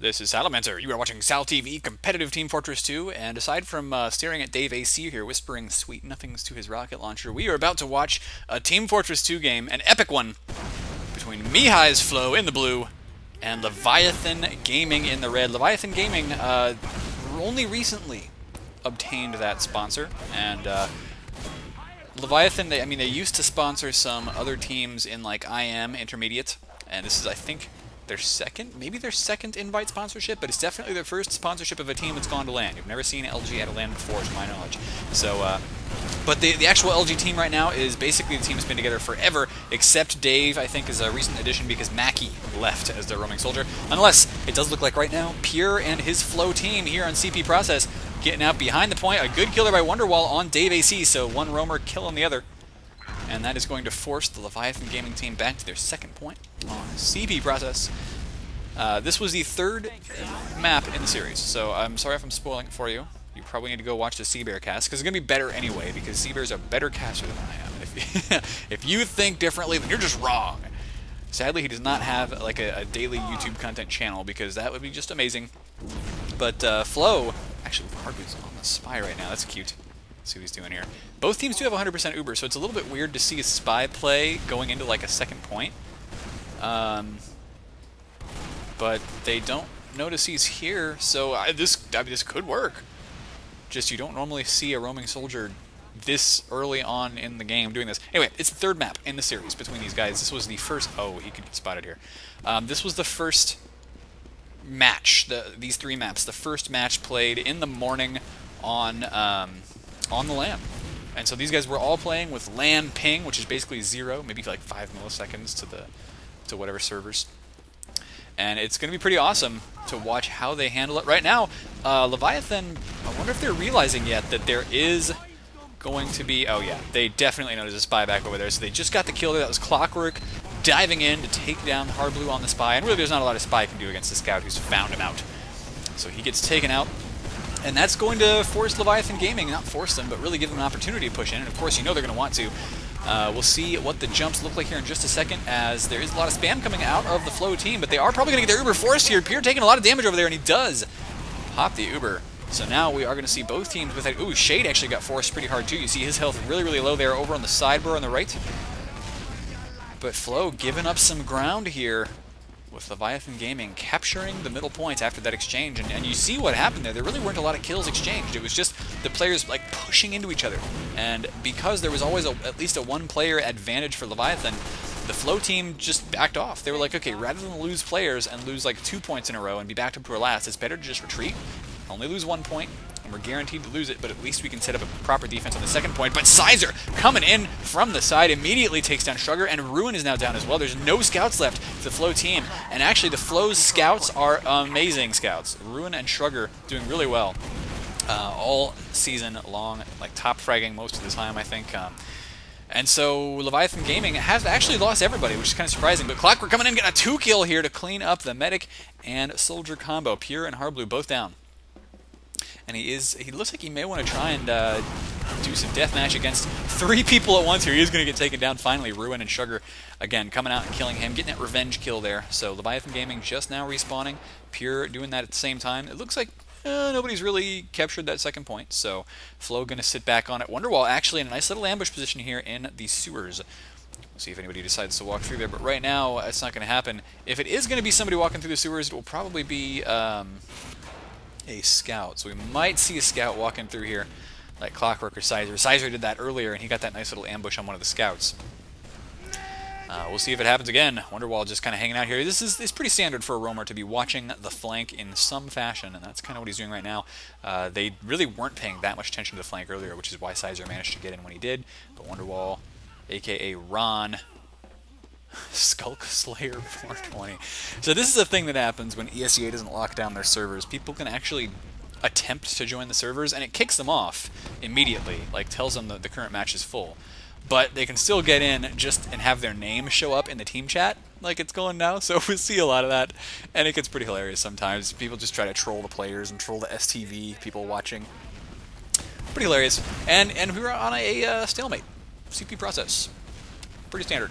This is Salamancer. You are watching Sal TV, competitive Team Fortress 2, and aside from uh, staring at Dave AC here, whispering sweet nothings to his rocket launcher, we are about to watch a Team Fortress 2 game, an epic one, between Mihai's Flow in the blue and Leviathan Gaming in the red. Leviathan Gaming uh, only recently obtained that sponsor, and uh, Leviathan, they, I mean, they used to sponsor some other teams in like IM Intermediate, and this is, I think, their second, maybe their second invite sponsorship, but it's definitely their first sponsorship of a team that's gone to LAN. You've never seen LG at a LAN before, to my knowledge. So, uh, but the, the actual LG team right now is basically the team that's been together forever, except Dave, I think, is a recent addition because Mackie left as their roaming soldier. Unless, it does look like right now, Pure and his Flow team here on CP Process getting out behind the point. A good killer by Wonderwall on Dave AC, so one roamer killing the other. And that is going to force the Leviathan Gaming team back to their second point on CP process. Uh, this was the third map in the series, so I'm sorry if I'm spoiling it for you. You probably need to go watch the Sea Bear cast, because it's going to be better anyway, because Sea Bear's a better caster than I am. If, if you think differently, then you're just wrong. Sadly, he does not have like a, a daily YouTube content channel, because that would be just amazing. But uh, Flow, actually, Hargood's on the spy right now. That's cute see what he's doing here. Both teams do have 100% Uber, so it's a little bit weird to see a spy play going into like a second point. Um, but they don't notice he's here, so I, this I mean, this could work. Just you don't normally see a roaming soldier this early on in the game doing this. Anyway, it's the third map in the series between these guys. This was the first. Oh, he could get spotted here. Um, this was the first match. The these three maps. The first match played in the morning on um, on the LAN. And so these guys were all playing with LAN ping, which is basically zero, maybe like five milliseconds to the to whatever servers. And it's going to be pretty awesome to watch how they handle it. Right now, uh, Leviathan, I wonder if they're realizing yet that there is going to be... Oh yeah, they definitely noticed a spy back over there. So they just got the kill there. That was Clockwork diving in to take down Harblu on the spy. And really there's not a lot of spy can do against the scout who's found him out. So he gets taken out. And that's going to force Leviathan Gaming, not force them, but really give them an opportunity to push in. And of course, you know they're going to want to. Uh, we'll see what the jumps look like here in just a second, as there is a lot of spam coming out of the Flow team, but they are probably going to get their Uber forced here. Pure taking a lot of damage over there, and he does pop the Uber. So now we are going to see both teams with that. Ooh, Shade actually got forced pretty hard too. You see his health really, really low there over on the sidebar on the right. But Flow giving up some ground here with Leviathan Gaming capturing the middle points after that exchange. And, and, you see what happened there. There really weren't a lot of kills exchanged. It was just the players like pushing into each other. And because there was always a, at least a one-player advantage for Leviathan, the Flow team just backed off. They were like, okay, rather than lose players and lose like two points in a row and be backed up to our last, it's better to just retreat, only lose one point, and we're guaranteed to lose it, but at least we can set up a proper defense on the second point. But Sizer coming in from the side immediately takes down Shrugger, and Ruin is now down as well. There's no scouts left to the Flow team, and actually the Flow's scouts are amazing scouts. Ruin and Shrugger doing really well uh, all season long, like top fragging most of the time, I think. Um, and so Leviathan Gaming has actually lost everybody, which is kind of surprising. But Clockwork coming in, getting a two kill here to clean up the medic and soldier combo. Pure and Harblu both down and he is he looks like he may want to try and uh, do some deathmatch against three people at once here. He is going to get taken down finally. Ruin and Shrugger again coming out and killing him, getting that revenge kill there. So Leviathan Gaming just now respawning, Pure doing that at the same time. It looks like uh, nobody's really captured that second point, so Flow going to sit back on it. Wonderwall actually in a nice little ambush position here in the sewers. See if anybody decides to walk through there, but right now it's not going to happen. If it is going to be somebody walking through the sewers, it will probably be um, a scout. So we might see a scout walking through here like Clockwork or Sizer. Sizer did that earlier, and he got that nice little ambush on one of the scouts. Uh, we'll see if it happens again. Wonderwall just kind of hanging out here. This is, is pretty standard for a roamer to be watching the flank in some fashion, and that's kind of what he's doing right now. Uh, they really weren't paying that much attention to the flank earlier, which is why Sizer managed to get in when he did. But Wonderwall, a.k.a. Ron, Skulk Slayer 420. So this is a thing that happens when ESEA doesn't lock down their servers. People can actually attempt to join the servers, and it kicks them off immediately, like tells them that the current match is full. But they can still get in just and have their name show up in the team chat like it's going now. So we see a lot of that, and it gets pretty hilarious sometimes. People just try to troll the players and troll the STV people watching. Pretty hilarious. And and we were on a uh, stalemate CP process. Pretty standard.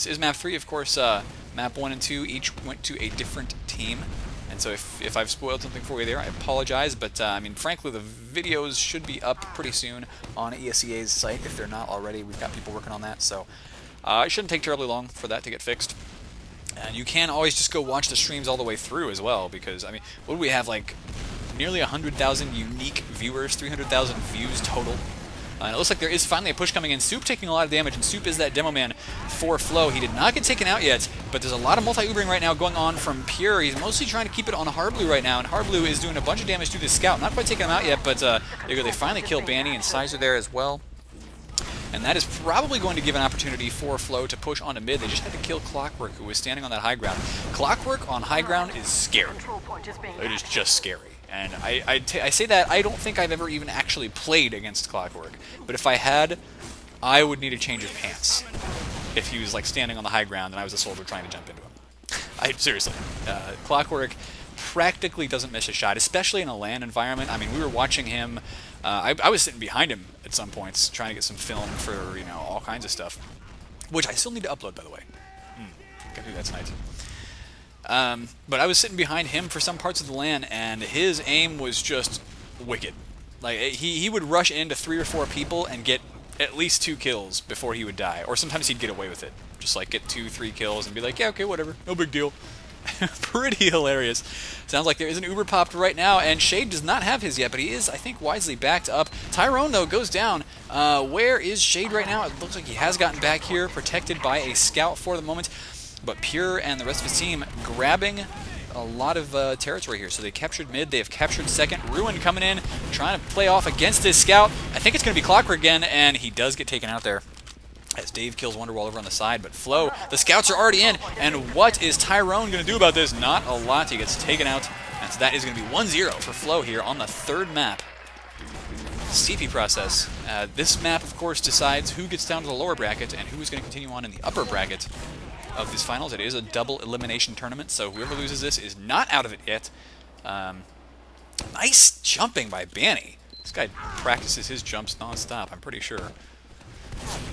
This is map 3, of course. Uh, map 1 and 2 each went to a different team. And so if, if I've spoiled something for you there, I apologize. But, uh, I mean, frankly, the videos should be up pretty soon on ESEA's site. If they're not already, we've got people working on that. So uh, it shouldn't take terribly long for that to get fixed. And you can always just go watch the streams all the way through as well, because, I mean, what do we have, like, nearly 100,000 unique viewers, 300,000 views total uh, and it looks like there is finally a push coming in. Soup taking a lot of damage, and Soup is that demo man for Flow. He did not get taken out yet, but there's a lot of multi-ubering right now going on from Pure. He's mostly trying to keep it on Harblu right now, and Harblu is doing a bunch of damage to this Scout. Not quite taking him out yet, but uh, there you go. They finally kill Banny and Sizer there as well. And that is probably going to give an opportunity for Flow to push onto mid. They just had to kill Clockwork, who was standing on that high ground. Clockwork on high ground is scary. It is just scary. And I, I, I say that, I don't think I've ever even actually played against Clockwork. But if I had, I would need a change of pants. If he was like standing on the high ground and I was a soldier trying to jump into him. I Seriously. Uh, Clockwork practically doesn't miss a shot, especially in a LAN environment. I mean, we were watching him. Uh, I, I, was sitting behind him at some points, trying to get some film for you know all kinds of stuff, which I still need to upload, by the way. Mm, gotta do that tonight. Um, but I was sitting behind him for some parts of the LAN, and his aim was just wicked. Like he he would rush into three or four people and get at least two kills before he would die, or sometimes he'd get away with it, just like get two, three kills and be like, yeah, okay, whatever, no big deal. Pretty hilarious. Sounds like there is an Uber popped right now, and Shade does not have his yet, but he is, I think, wisely backed up. Tyrone, though, goes down. Uh, where is Shade right now? It looks like he has gotten back here, protected by a scout for the moment. But Pure and the rest of his team grabbing a lot of uh, territory here. So they captured mid, they have captured second. Ruin coming in, trying to play off against his scout. I think it's going to be Clockwork again, and he does get taken out there as Dave kills Wonderwall over on the side. But Flow, the scouts are already in, and what is Tyrone going to do about this? Not a lot. He gets taken out, and so that is going to be 1-0 for Flow here on the third map. CP process. Uh, this map, of course, decides who gets down to the lower bracket and who is going to continue on in the upper bracket of these finals. It is a double elimination tournament, so whoever loses this is not out of it yet. Um, nice jumping by Banny. This guy practices his jumps non-stop, I'm pretty sure.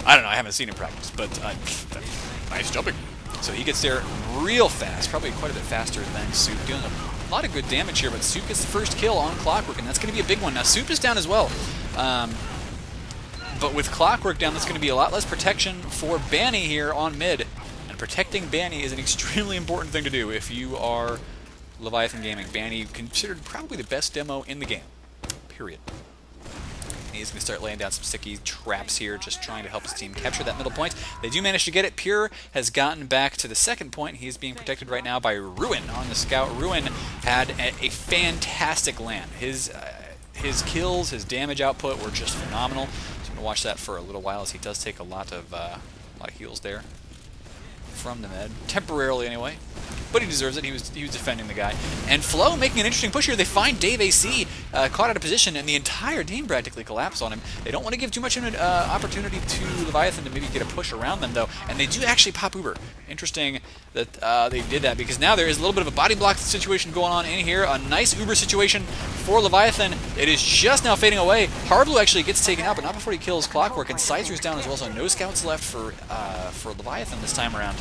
I don't know, I haven't seen him practice, but uh, nice jumping. So he gets there real fast, probably quite a bit faster than Soup, doing a lot of good damage here, but Soup gets the first kill on Clockwork, and that's going to be a big one. Now, Soup is down as well. Um, but with Clockwork down, that's going to be a lot less protection for Banny here on mid protecting Banny is an extremely important thing to do if you are Leviathan Gaming. Banny considered probably the best demo in the game. Period. He's going to start laying down some sticky traps here, just trying to help his team capture that middle point. They do manage to get it. Pure has gotten back to the second point. He's being protected right now by Ruin on the scout. Ruin had a, a fantastic LAN. His uh, his kills, his damage output were just phenomenal. So I'm going to watch that for a little while as he does take a lot of, uh, a lot of heals there from the med, temporarily anyway. But he deserves it. He was he was defending the guy. And Flow making an interesting push here. They find Dave AC uh, caught out of position, and the entire team practically collapse on him. They don't want to give too much uh, opportunity to Leviathan to maybe get a push around them, though. And they do actually pop Uber. Interesting that uh, they did that, because now there is a little bit of a body block situation going on in here. A nice Uber situation for Leviathan. It is just now fading away. Harblu actually gets taken out, but not before he kills Clockwork. And Sizer's down as well, so no scouts left for, uh, for Leviathan this time around.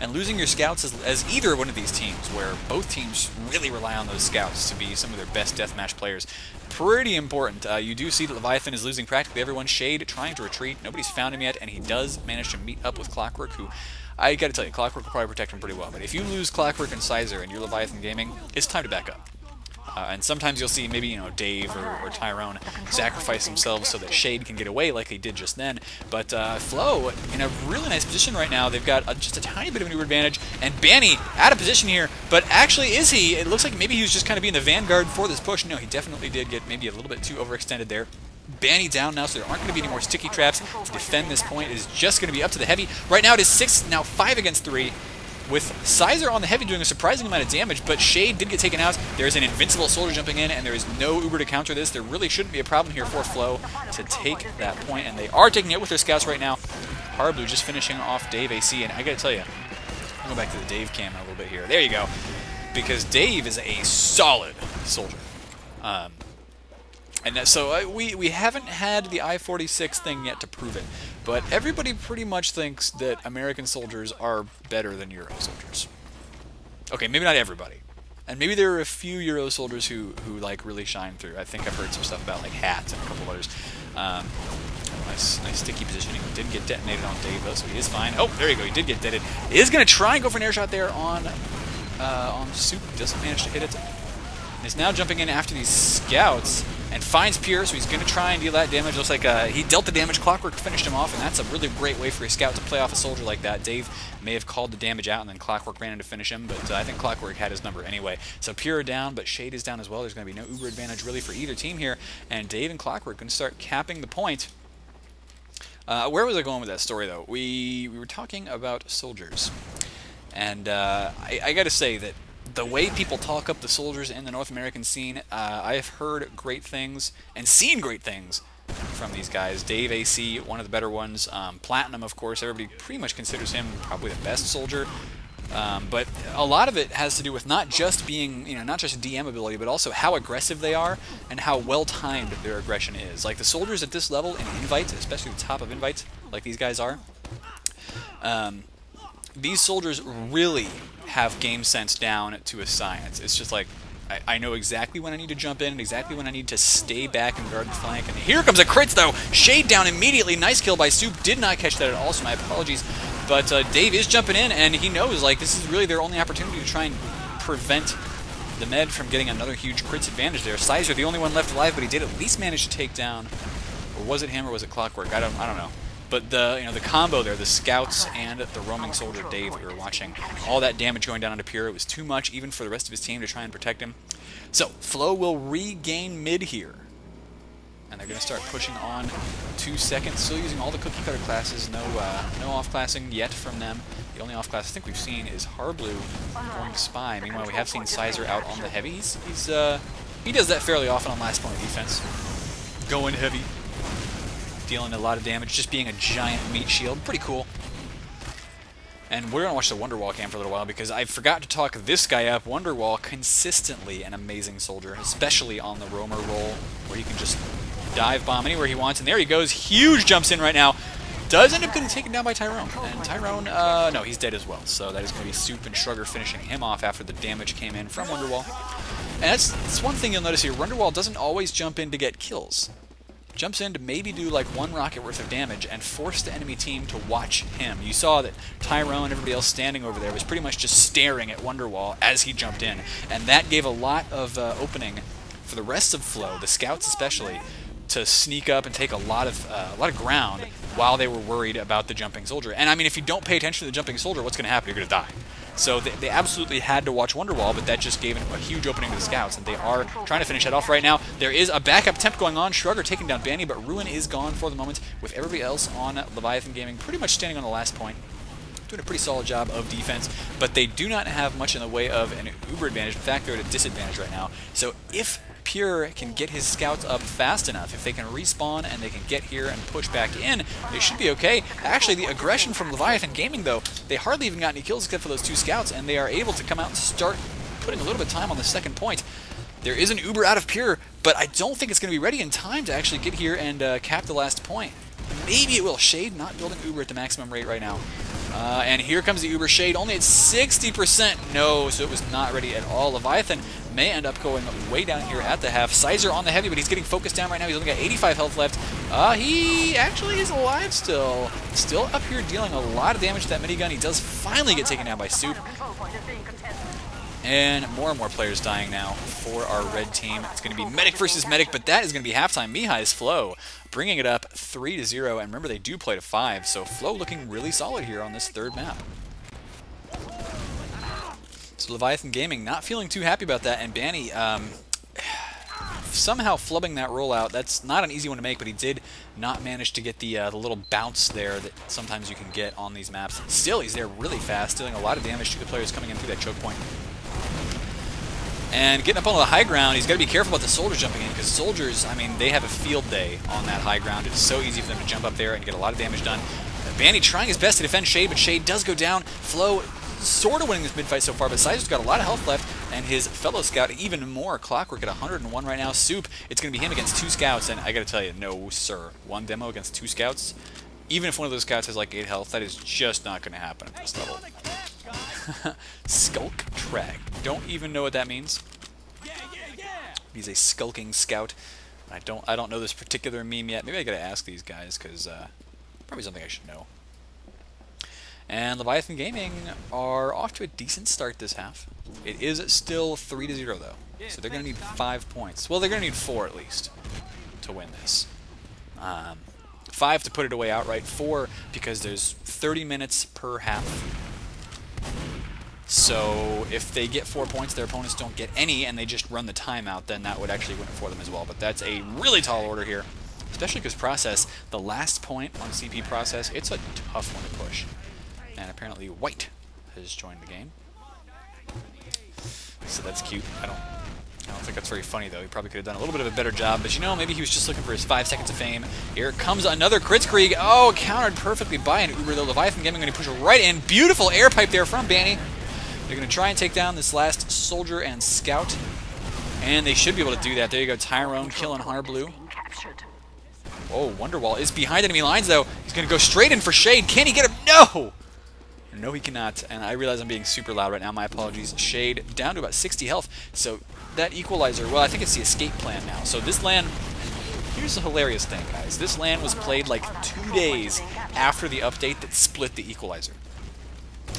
And losing your scouts as, as, either one of these teams, where both teams really rely on those scouts to be some of their best deathmatch players, pretty important. Uh, you do see that Leviathan is losing practically everyone. Shade trying to retreat. Nobody's found him yet, and he does manage to meet up with Clockwork, who I gotta tell you, Clockwork will probably protect him pretty well. But if you lose Clockwork and Sizer and you're Leviathan Gaming, it's time to back up. Uh, and sometimes you'll see maybe, you know, Dave or, or, Tyrone sacrifice themselves so that Shade can get away like they did just then. But uh, Flow in a really nice position right now. They've got a, just a tiny bit of maneuver advantage. And Banny out of position here. But actually, is he? It looks like maybe he was just kind of being the vanguard for this push. No, he definitely did get maybe a little bit too overextended there. Banny down now, so there aren't going to be any more sticky traps to defend this point. It is just going to be up to the heavy. Right now it is 6, now 5 against 3 with Sizer on the heavy doing a surprising amount of damage, but Shade did get taken out. There's an invincible soldier jumping in, and there is no Uber to counter this. There really shouldn't be a problem here for Flow to take that point, and they are taking it with their scouts right now. Harblu just finishing off Dave AC, and I gotta tell you, I'll go back to the Dave cam a little bit here. There you go. Because Dave is a solid soldier. Um, and so uh, we, we haven't had the I-46 thing yet to prove it, but everybody pretty much thinks that American soldiers are better than Euro soldiers. Okay, maybe not everybody, And maybe there are a few Euro soldiers who, who like really shine through. I think I've heard some stuff about like hats and a couple others. Um, nice, nice sticky positioning. Didn't get detonated on Dave though, so he is fine. Oh, there you go. He did get detonated. He is going to try and go for an air shot there on uh, on Soup. Doesn't manage to hit it. He's now jumping in after these scouts and finds Pure, so he's going to try and deal that damage. Looks like uh, he dealt the damage, Clockwork finished him off, and that's a really great way for a scout to play off a soldier like that. Dave may have called the damage out, and then Clockwork ran in to finish him, but uh, I think Clockwork had his number anyway. So Pure down, but Shade is down as well. There's going to be no Uber advantage really for either team here, and Dave and Clockwork going to start capping the point. Uh, where was I going with that story, though? We, we were talking about soldiers. And uh, I, I got to say that the way people talk up the soldiers in the North American scene, uh, I have heard great things and seen great things from these guys. Dave AC, one of the better ones. Um, Platinum, of course, everybody pretty much considers him probably the best soldier. Um, but a lot of it has to do with not just being, you know, not just DM ability, but also how aggressive they are and how well timed their aggression is. Like the soldiers at this level in invites, especially the top of invites, like these guys are, um, these soldiers really have game sense down to a science. It's just like, I, I, know exactly when I need to jump in and exactly when I need to stay back and guard the flank. And here comes a crits, though! Shade down immediately. Nice kill by Soup. Did not catch that at all, so my apologies. But uh, Dave is jumping in, and he knows, like, this is really their only opportunity to try and prevent the Med from getting another huge crits advantage there. Sizer, the only one left alive, but he did at least manage to take down, or was it him or was it Clockwork? I don't, I don't know. But the you know the combo there, the scouts and the roaming soldier Dave we were watching, all that damage going down onto it was too much even for the rest of his team to try and protect him. So Flow will regain mid here. And they're going to start pushing on two seconds. Still using all the cookie cutter classes. No uh, no off-classing yet from them. The only off-class I think we've seen is Harblu going to Spy. Meanwhile, we have seen Sizer out on the heavies. He's, uh, he does that fairly often on last point of defense. Going heavy dealing a lot of damage, just being a giant meat shield. Pretty cool. And we're going to watch the Wonderwall cam for a little while because I forgot to talk this guy up. Wonderwall, consistently an amazing soldier, especially on the roamer role, where he can just dive bomb anywhere he wants. And there he goes. Huge jumps in right now. Does end up getting taken down by Tyrone. And Tyrone, uh, no, he's dead as well. So that is going to be Soup and Shrugger finishing him off after the damage came in from Wonderwall. And that's, that's one thing you'll notice here. Wonderwall doesn't always jump in to get kills jumps in to maybe do like one rocket worth of damage and force the enemy team to watch him. You saw that Tyrone and everybody else standing over there was pretty much just staring at Wonderwall as he jumped in, and that gave a lot of uh, opening for the rest of Flow, the scouts especially, to sneak up and take a lot of uh, a lot of ground while they were worried about the jumping soldier. And I mean, if you don't pay attention to the jumping soldier, what's going to happen? You're going to die. So they, they, absolutely had to watch Wonderwall, but that just gave a huge opening to the scouts, and they are trying to finish that off right now. There is a backup attempt going on. Shrugger taking down Banny, but Ruin is gone for the moment, with everybody else on Leviathan Gaming pretty much standing on the last point doing a pretty solid job of defense, but they do not have much in the way of an uber advantage. In fact, they're at a disadvantage right now. So if Pure can get his scouts up fast enough, if they can respawn and they can get here and push back in, they should be okay. Actually, the aggression from Leviathan Gaming, though, they hardly even got any kills except for those two scouts, and they are able to come out and start putting a little bit of time on the second point. There is an Uber out of Pure, but I don't think it's going to be ready in time to actually get here and uh, cap the last point. Maybe it will. Shade not building Uber at the maximum rate right now. Uh, and here comes the Uber Shade, only at 60%. No, so it was not ready at all. Leviathan may end up going way down here at the half. Sizer on the heavy, but he's getting focused down right now. He's only got 85 health left. Uh, he actually is alive still. Still up here dealing a lot of damage to that minigun. He does finally get taken down by Soup. And more and more players dying now for our red team. It's going to be Medic versus Medic, but that is going to be halftime. Mihai's Flow bringing it up 3 to 0. And remember, they do play to 5, so Flow looking really solid here on this third map. So Leviathan Gaming not feeling too happy about that, and Banny um, somehow flubbing that rollout. That's not an easy one to make, but he did not manage to get the, uh, the little bounce there that sometimes you can get on these maps. Still, he's there really fast, dealing a lot of damage to the players coming in through that choke point. And getting up on the high ground, he's got to be careful about the soldiers jumping in, because soldiers, I mean, they have a field day on that high ground. It's so easy for them to jump up there and get a lot of damage done. Banny trying his best to defend Shade, but Shade does go down. Flow sort of winning this mid fight so far, but Sizer's got a lot of health left, and his fellow scout even more. Clockwork at 101 right now. Soup, it's going to be him against two scouts, and I got to tell you, no, sir. One demo against two scouts, even if one of those scouts has like 8 health, that is just not going to happen at this level. Skulk Trag. Don't even know what that means. He's a skulking scout. I don't I don't know this particular meme yet. Maybe I gotta ask these guys because uh, probably something I should know. And Leviathan Gaming are off to a decent start this half. It is still 3 to 0 though. So they're to need 5 points. Well, they're to need 4 at least to win this. Um, 5 to put it away outright. 4 because there's 30 minutes per half. So if they get 4 points, their opponents don't get any, and they just run the timeout, then that would actually win it for them as well. But that's a really tall order here. Especially because Process, the last point on CP Process, it's a tough one to push. And apparently White has joined the game. So that's cute. I don't I don't think that's very funny, though. He probably could have done a little bit of a better job. But, you know, maybe he was just looking for his five seconds of fame. Here comes another Kritzkrieg. Oh, countered perfectly by an Uber, though. Leviathan Gaming going to push right in. Beautiful air pipe there from Banny. They're going to try and take down this last Soldier and Scout. And they should be able to do that. There you go. Tyrone killing Harblu. Oh, Wonderwall is behind enemy lines, though. He's going to go straight in for Shade. Can he get him? No! No, he cannot. And I realize I'm being super loud right now. My apologies. Shade down to about 60 health. So that equalizer, well, I think it's the escape plan now. So this LAN, here's the hilarious thing, guys. This LAN was played like two days after the update that split the equalizer.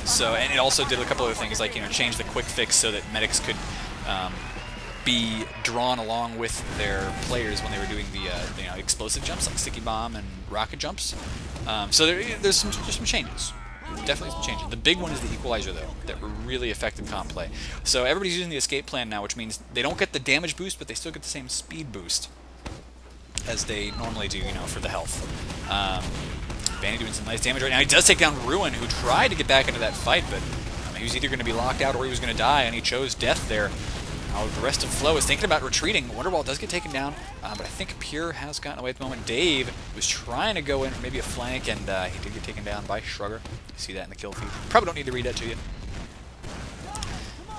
So, and it also did a couple other things, like, you know, change the quick fix so that medics could um, be drawn along with their players when they were doing the, uh, you know, explosive jumps, like sticky bomb and rocket jumps. Um, so there, there's, some, there's some changes. Definitely some changes. The big one is the equalizer, though, that really affected comp play. So everybody's using the escape plan now, which means they don't get the damage boost, but they still get the same speed boost as they normally do, you know, for the health. Um, Banny doing some nice damage right now. He does take down Ruin, who tried to get back into that fight, but um, he was either going to be locked out or he was going to die, and he chose death there. Now the rest of Flow is thinking about retreating. Wonderwall does get taken down, uh, but I think Pure has gotten away at the moment. Dave was trying to go in for maybe a flank, and uh, he did get taken down by Shrugger. You see that in the kill feed. Probably don't need to read that to you.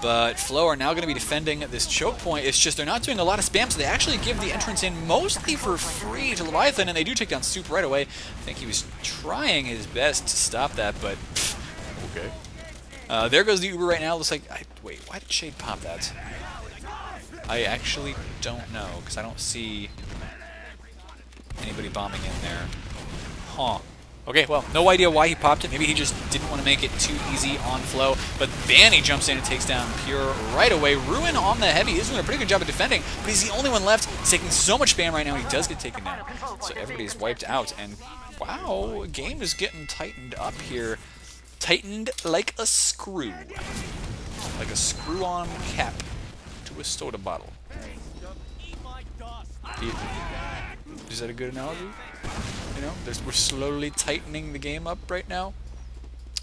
But Flow are now going to be defending this choke point. It's just they're not doing a lot of spam, so they actually give the entrance in mostly for free to Leviathan, and they do take down Soup right away. I think he was trying his best to stop that, but okay. Uh, there goes the Uber right now. Looks like... I, wait, why did Shade pop that? I actually don't know, because I don't see anybody bombing in there. Huh. Okay, well, no idea why he popped it. Maybe he just didn't want to make it too easy on flow. But Banny jumps in and takes down Pure right away. Ruin on the heavy is doing a pretty good job of defending, but he's the only one left. He's taking so much spam right now, he does get taken down. So everybody's wiped out. And wow, game is getting tightened up here. Tightened like a screw. Like a screw-on cap to a soda bottle. Is that a good analogy? You know, we're slowly tightening the game up right now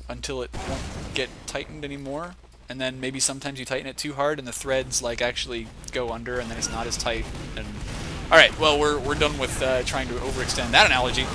until it won't get tightened anymore. And then maybe sometimes you tighten it too hard and the threads like actually go under and then it's not as tight. And all right, well we're we're done with uh, trying to overextend that analogy.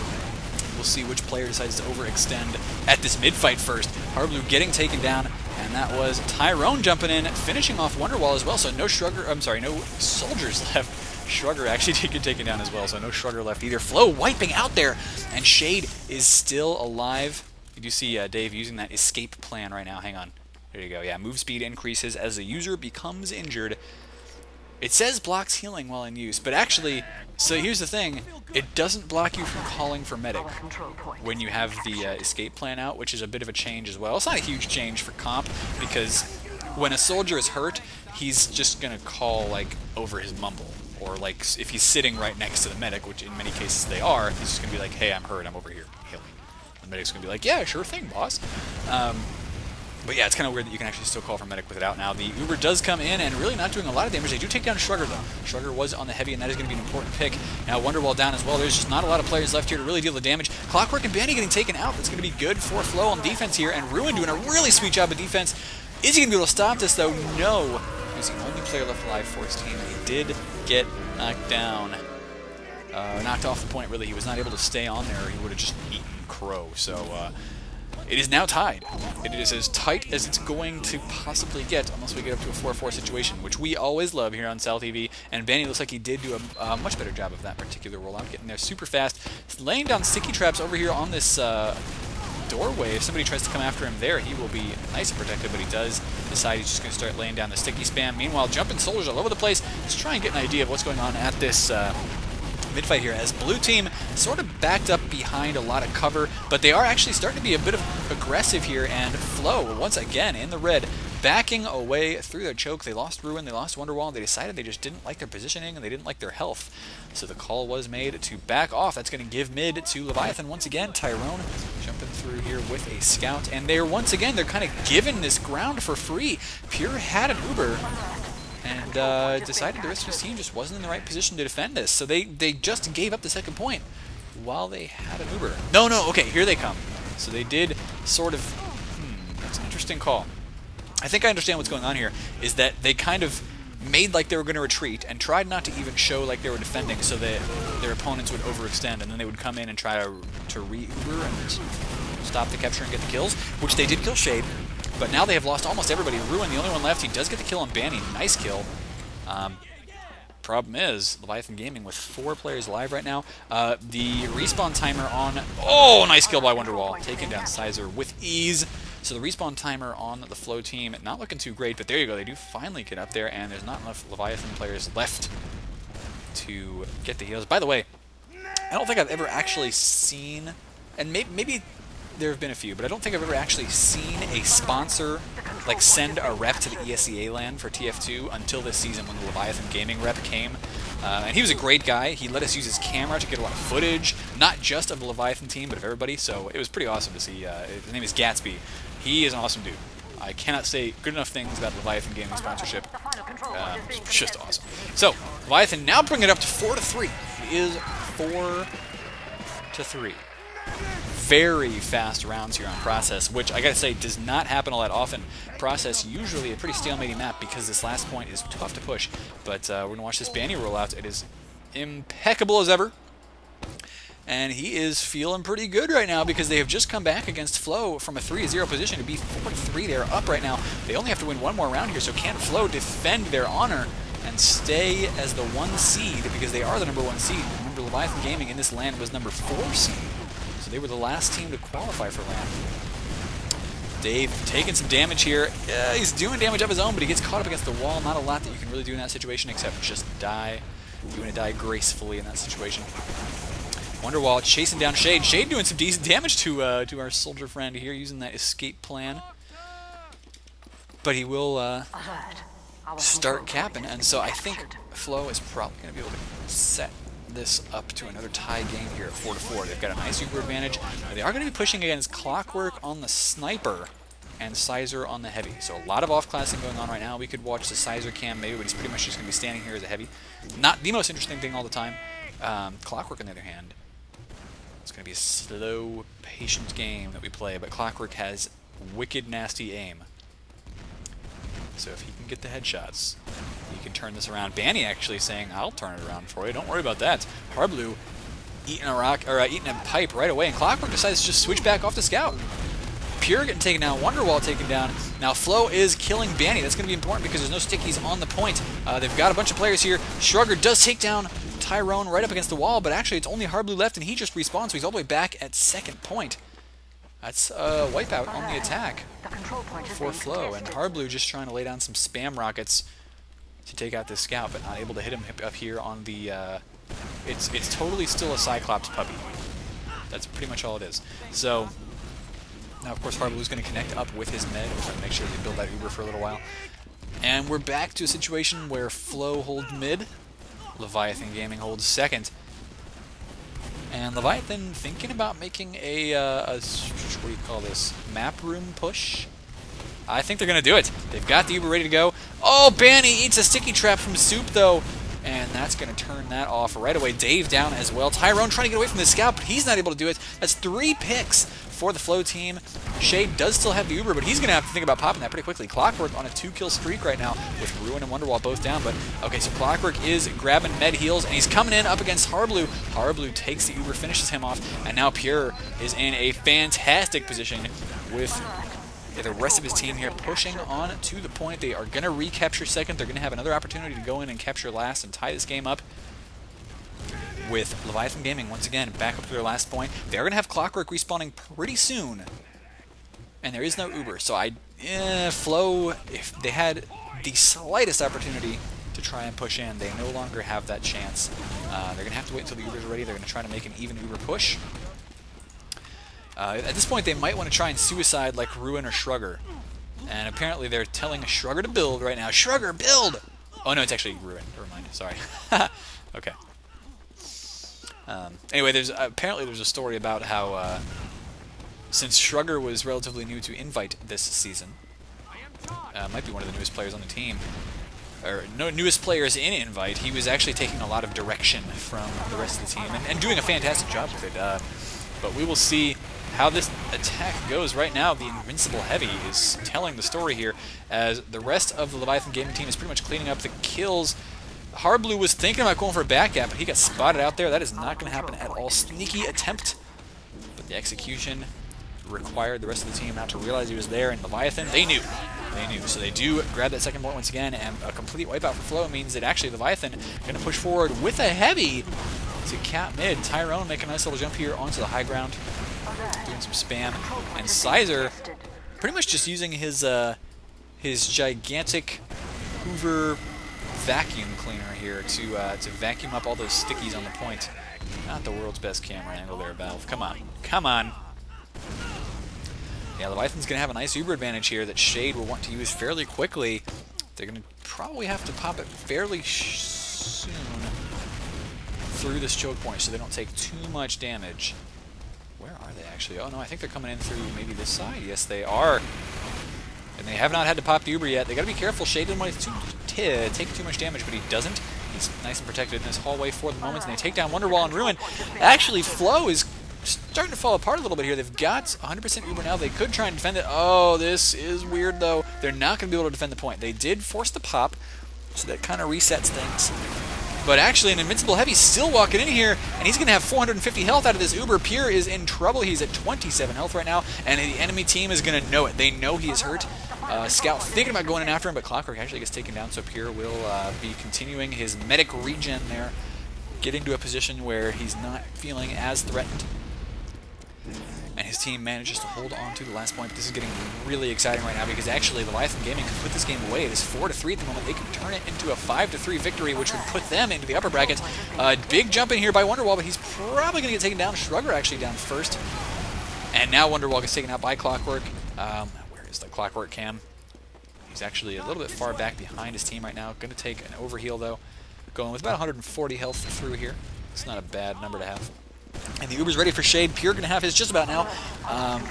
We'll see which player decides to overextend at this mid fight first. Harblu getting taken down, and that was Tyrone jumping in, finishing off Wonderwall as well. So no Shrugger, I'm sorry, no soldiers left Shrugger actually did get taken down as well, so no Shrugger left either. Flow wiping out there, and Shade is still alive. You do see uh, Dave using that escape plan right now. Hang on. There you go. Yeah, move speed increases as the user becomes injured. It says blocks healing while in use, but actually, so here's the thing, it doesn't block you from calling for medic when you have the uh, escape plan out, which is a bit of a change as well. It's not a huge change for comp, because when a soldier is hurt, he's just going to call, like, over his mumble or like if he's sitting right next to the medic, which in many cases they are, he's just gonna be like, "Hey, I'm hurt. I'm over here healing." The medic's gonna be like, "Yeah, sure thing, boss." Um, but yeah, it's kind of weird that you can actually still call for medic with it out now. The Uber does come in and really not doing a lot of damage. They do take down Shrugger though. Shrugger was on the heavy and that is going to be an important pick. Now Wonderwall down as well. There's just not a lot of players left here to really deal the damage. Clockwork and Banny getting taken out. That's going to be good for Flow on defense here. And Ruin doing a really sweet job of defense. Is he going to be able to stop this though? No. He's the only player left alive for his team. He did get knocked down. Uh, knocked off the point, really. He was not able to stay on there. He would have just eaten Crow. So uh, it is now tied. It is as tight as it's going to possibly get unless we get up to a 4-4 situation, which we always love here on Sal TV. And Banny looks like he did do a, a, much better job of that particular rollout, getting there super fast. laying down sticky traps over here on this... Uh, doorway. If somebody tries to come after him there, he will be nice and protected, but he does decide he's just going to start laying down the sticky spam. Meanwhile, jumping soldiers all over the place. Let's try and get an idea of what's going on at this uh, mid-fight here as blue team sort of backed up behind a lot of cover, but they are actually starting to be a bit of aggressive here, and Flow, once again, in the red, backing away through their choke. They lost Ruin, they lost Wonderwall, they decided they just didn't like their positioning and they didn't like their health. So the call was made to back off. That's going to give mid to Leviathan once again. Tyrone jumping through here with a scout, and they're once again, they're kind of given this ground for free. Pure had an Uber, and uh, decided the rest of his team just wasn't in the right position to defend this. So they, they just gave up the second point while they had an Uber. No, no, okay, here they come. So they did sort of, hmm, that's an interesting call. I think I understand what's going on here, is that they kind of made like they were going to retreat and tried not to even show like they were defending so that their opponents would overextend and then they would come in and try to, to re-Uber and stop the capture and get the kills, which they did kill Shade, but now they have lost almost everybody. Ruin, the only one left, he does get the kill on Banny. Nice kill. Um, problem is, Leviathan Gaming with four players live right now. Uh, the respawn timer on... Oh, nice kill by Wonderwall. Taking down Sizer with ease. So the respawn timer on the Flow team, not looking too great, but there you go. They do finally get up there, and there's not enough Leviathan players left to get the heals. By the way, I don't think I've ever actually seen, and maybe, maybe there have been a few, but I don't think I've ever actually seen a sponsor like send a rep to the ESEA LAN for TF2 until this season when the Leviathan Gaming rep came. Uh, and he was a great guy. He let us use his camera to get a lot of footage, not just of the Leviathan team, but of everybody. So it was pretty awesome to see. Uh, his name is Gatsby. He is an awesome dude. I cannot say good enough things about Leviathan Gaming sponsorship. Um, just awesome. So Leviathan now bring it up to four to three. It is four to three very fast rounds here on Process, which I gotta say does not happen all that often. Process usually a pretty stalemating map because this last point is tough to push, but uh, we're gonna watch this Banny roll out. It is impeccable as ever. And he is feeling pretty good right now because they have just come back against Flow from a 3-0 position to be 4-3. They're up right now. They only have to win one more round here, so can Flow defend their honor and stay as the one seed because they are the number one seed. Remember, Leviathan Gaming in this LAN was number four seed. So they were the last team to qualify for LAN. Dave taking some damage here. Yeah, he's doing damage of his own, but he gets caught up against the wall. Not a lot that you can really do in that situation except just die. You're going to die gracefully in that situation. Wonderwall chasing down Shade. Shade doing some decent damage to uh, to our soldier friend here using that escape plan. But he will uh, start capping, and so I think Flow is probably going to be able to set this up to another tie game here at 4 to 4. They've got a nice Uber advantage. They are going to be pushing against Clockwork on the Sniper and Sizer on the Heavy. So a lot of off-classing going on right now. We could watch the Sizer cam maybe, but he's pretty much just going to be standing here as a Heavy. Not the most interesting thing all the time. Um, Clockwork, on the other hand, it's going to be a slow, patient game that we play, but Clockwork has wicked nasty aim. So if he can get the headshots, he can turn this around. Banny actually saying, I'll turn it around for you. Don't worry about that. Harblu eating a rock or uh, eating a pipe right away, and Clockwork decides to just switch back off the scout. Pure getting taken down, Wonderwall taken down. Now Flow is killing Banny. That's going to be important because there's no stickies on the point. Uh, they've got a bunch of players here. Shrugger does take down Tyrone right up against the wall, but actually it's only Harblu left, and he just respawns, so he's all the way back at second point. That's a wipeout on the attack for Flow, and Harblu just trying to lay down some spam rockets to take out this scout, but not able to hit him up here on the... Uh, it's, it's totally still a Cyclops puppy. That's pretty much all it is. So, now of course Harblu's going to connect up with his med, which to make sure they build that Uber for a little while. And we're back to a situation where Flow holds mid, Leviathan Gaming holds second, and Leviathan thinking about making a, uh, a, what do you call this, map room push? I think they're going to do it. They've got the Uber ready to go. Oh, Banny eats a sticky trap from Soup, though. And that's going to turn that off right away. Dave down as well. Tyrone trying to get away from the scout, but he's not able to do it. That's three picks for the Flow team. Shade does still have the Uber, but he's going to have to think about popping that pretty quickly. Clockwork on a two-kill streak right now with Ruin and Wonderwall both down. But, okay, so Clockwork is grabbing med heals, and he's coming in up against Harblu. Harblu takes the Uber, finishes him off, and now Pure is in a fantastic position with the rest of his team here pushing on to the point. They are going to recapture second. They're going to have another opportunity to go in and capture last and tie this game up. with Leviathan Gaming once again back up to their last point. They're going to have Clockwork respawning pretty soon. And there is no Uber, so I... Eh, Flow, if they had the slightest opportunity to try and push in, they no longer have that chance. Uh, they're going to have to wait until the Ubers ready. They're going to try to make an even Uber push. Uh, at this point, they might want to try and suicide like Ruin or Shrugger. And apparently they're telling Shrugger to build right now. Shrugger, build! Oh no, it's actually Ruin. Never mind. Sorry. okay. Um, anyway, there's apparently there's a story about how uh, since Shrugger was relatively new to Invite this season, uh, might be one of the newest players on the team, or no, newest players in Invite, he was actually taking a lot of direction from the rest of the team and, and doing a fantastic job with it. Uh, but we will see how this attack goes. Right now, the Invincible Heavy is telling the story here, as the rest of the Leviathan gaming team is pretty much cleaning up the kills. Harblu was thinking about going for a back but he got spotted out there. That is not going to happen at all. Sneaky attempt, but the execution required the rest of the team not to realize he was there, and Leviathan, they knew. They knew. So they do grab that second point once again, and a complete wipeout for Flow means that actually Leviathan going to push forward with a heavy to cap mid. Tyrone making a nice little jump here onto the high ground, spam, and Sizer pretty much just using his uh, his gigantic Hoover vacuum cleaner here to uh, to vacuum up all those stickies on the point. Not the world's best camera angle there, Valve. Come on. Come on. Yeah, Leviathan's to have a nice Uber advantage here that Shade will want to use fairly quickly. They're to probably have to pop it fairly soon through this choke point so they don't take too much damage. Where are they actually? Oh no, I think they're coming in through maybe this side. Yes, they are. And they have not had to pop the Uber yet. They got to be careful. Shade didn't want to take too much damage, but he doesn't. He's nice and protected in this hallway for the moment, and they take down Wonderwall and Ruin. Actually, Flow is starting to fall apart a little bit here. They've got 100% Uber now. They could try and defend it. Oh, this is weird, though. They're not going to be able to defend the point. They did force the pop, so that kind of resets things. But actually, an Invincible Heavy still walking in here, and he's going to have 450 health out of this Uber. Pure is in trouble. He's at 27 health right now, and the enemy team is going to know it. They know he is hurt. Uh, Scout thinking about going in after him, but Clockwork actually gets taken down, so Pure will uh, be continuing his medic regen there, getting to a position where he's not feeling as threatened his team manages to hold on to the last point. This is getting really exciting right now because actually the Leviathan Gaming could put this game away. It is 4-3 at the moment. They can turn it into a 5-3 victory, which would put them into the upper bracket. A uh, big jump in here by Wonderwall, but he's probably going to get taken down. Shrugger actually down first. And now Wonderwall gets taken out by Clockwork. Um, where is the Clockwork cam? He's actually a little bit far back behind his team right now. Going to take an overheal, though. Going with about 140 health through here. It's not a bad number to have. And the Uber's ready for Shade. Pure going to have his just about now. Um,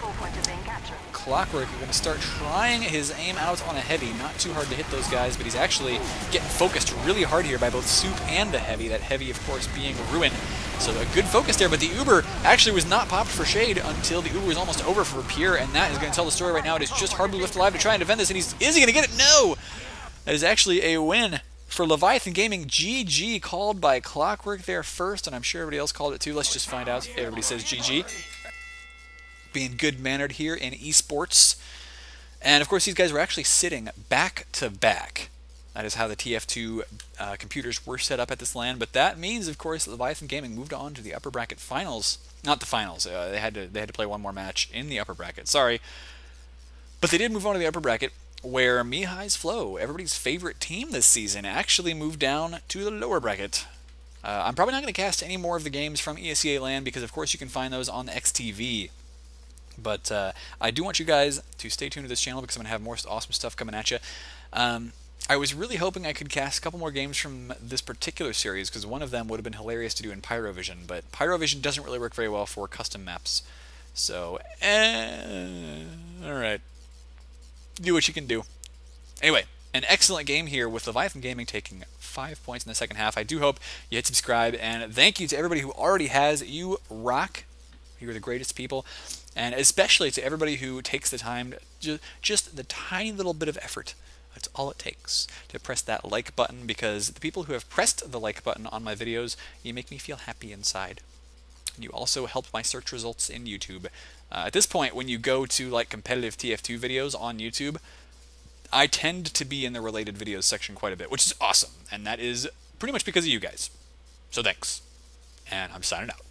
Clockwork is going to start trying his aim out on a heavy. Not too hard to hit those guys, but he's actually getting focused really hard here by both Soup and the heavy. That heavy, of course, being Ruin. So a good focus there, but the Uber actually was not popped for Shade until the Uber was almost over for Pure, and that is going to tell the story right now. It is just hardly left alive to try and defend this, and he's is he going to get it? No! That is actually a win for Leviathan Gaming, GG called by Clockwork there first, and I'm sure everybody else called it too. Let's just find out. Everybody says GG. Being good-mannered here in esports. And of course, these guys were actually sitting back to back. That is how the TF2 uh, computers were set up at this LAN. But that means, of course, Leviathan Gaming moved on to the upper bracket finals. Not the finals. Uh, they had to they had to play one more match in the upper bracket. Sorry, but they did move on to the upper bracket where Mihai's Flow, everybody's favorite team this season, actually moved down to the lower bracket. Uh, I'm probably not going to cast any more of the games from ESEA LAN because, of course, you can find those on EXTV. But uh, I do want you guys to stay tuned to this channel because I'm going to have more awesome stuff coming at you. Um, I was really hoping I could cast a couple more games from this particular series because one of them would have been hilarious to do in Pyrovision, but Pyrovision doesn't really work very well for custom maps. So, eh, alright do what you can do. Anyway, an excellent game here with Leviathan Gaming taking five points in the second half. I do hope you hit subscribe, and thank you to everybody who already has. You rock. You are the greatest people. And especially to everybody who takes the time, just, just the tiny little bit of effort. That's all it takes to press that like button because the people who have pressed the like button on my videos, you make me feel happy inside. You also help my search results in YouTube. Uh, at this point, when you go to like competitive TF2 videos on YouTube, I tend to be in the related videos section quite a bit, which is awesome, and that is pretty much because of you guys. So thanks. and I'm signing out.